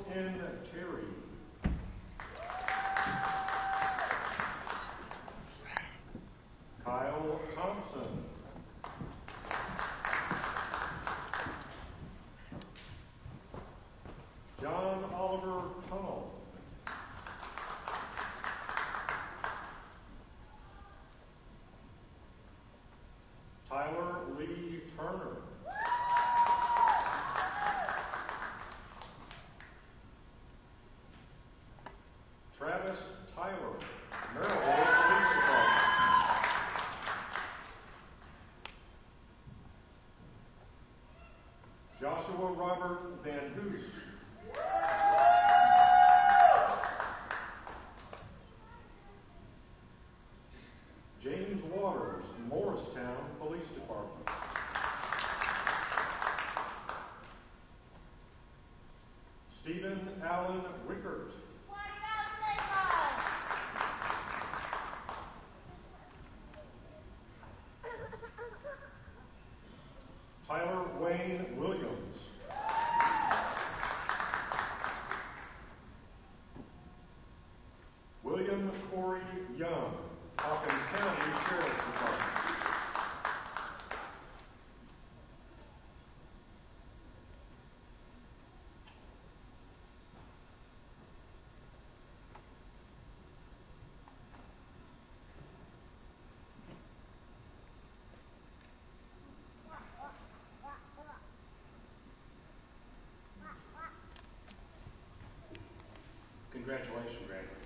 Ken Terry. Kyle Thompson. John Oliver Tunnell. Travis Tyler, Maryville Police Department. Joshua Robert Van Hoos. James Waters, Morristown Police Department. Stephen Allen Rickert. Corey Young, Hawkins County Sheriff's Department. Congratulations, graduate.